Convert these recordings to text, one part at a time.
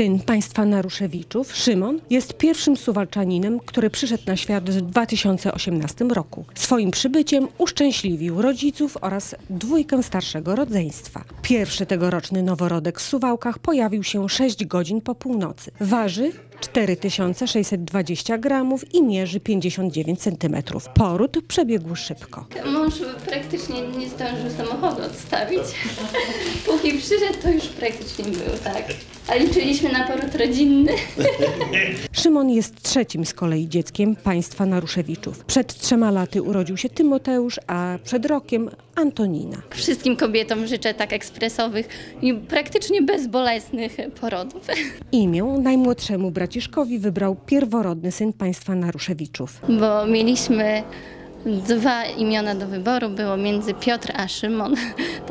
Syn państwa Naruszewiczów, Szymon, jest pierwszym suwalczaninem, który przyszedł na świat w 2018 roku. Swoim przybyciem uszczęśliwił rodziców oraz dwójkę starszego rodzeństwa. Pierwszy tegoroczny noworodek w Suwałkach pojawił się 6 godzin po północy. Waży 4620 gramów i mierzy 59 centymetrów. Poród przebiegł szybko. Mąż praktycznie nie zdążył samochodu odstawić. Póki przyszedł, to już praktycznie był, tak. A liczyliśmy na poród rodzinny. Szymon jest trzecim z kolei dzieckiem państwa Naruszewiczów. Przed trzema laty urodził się Tymoteusz, a przed rokiem Antonina. Wszystkim kobietom życzę tak ekspresowych i praktycznie bezbolesnych porodów. Imię najmłodszemu braciszkowi wybrał pierworodny syn państwa Naruszewiczów. Bo mieliśmy dwa imiona do wyboru, było między Piotr a Szymon.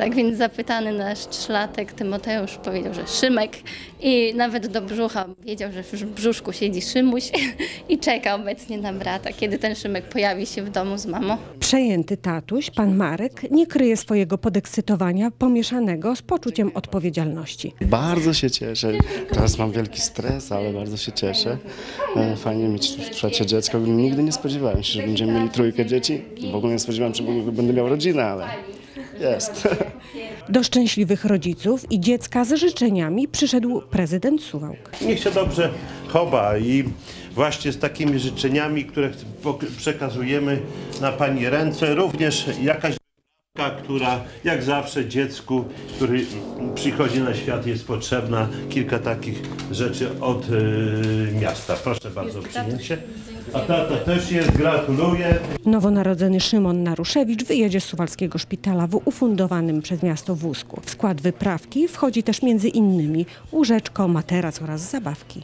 Tak więc zapytany nasz trzylatek Tymoteusz powiedział, że Szymek i nawet do brzucha wiedział, że w brzuszku siedzi Szymuś i czeka obecnie na brata, kiedy ten Szymek pojawi się w domu z mamą. Przejęty tatuś, pan Marek, nie kryje swojego podekscytowania pomieszanego z poczuciem odpowiedzialności. Bardzo się cieszę. Teraz mam wielki stres, ale bardzo się cieszę. E, Fajnie mieć trzecie dziecko. Nigdy nie spodziewałem się, że będziemy mieli trójkę dzieci. W ogóle nie spodziewałem się, że będę miał rodzinę, ale jest. Do szczęśliwych rodziców i dziecka z życzeniami przyszedł prezydent Suwałk. Niech się dobrze chowa i właśnie z takimi życzeniami, które przekazujemy na Pani ręce, również jakaś która jak zawsze dziecku, który przychodzi na świat jest potrzebna, kilka takich rzeczy od y, miasta. Proszę bardzo o przyjęcie. A tata też jest, gratuluję. Nowonarodzony Szymon Naruszewicz wyjedzie z suwalskiego szpitala w ufundowanym przez miasto wózku. W skład wyprawki wchodzi też między innymi łóżeczko, materac oraz zabawki.